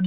you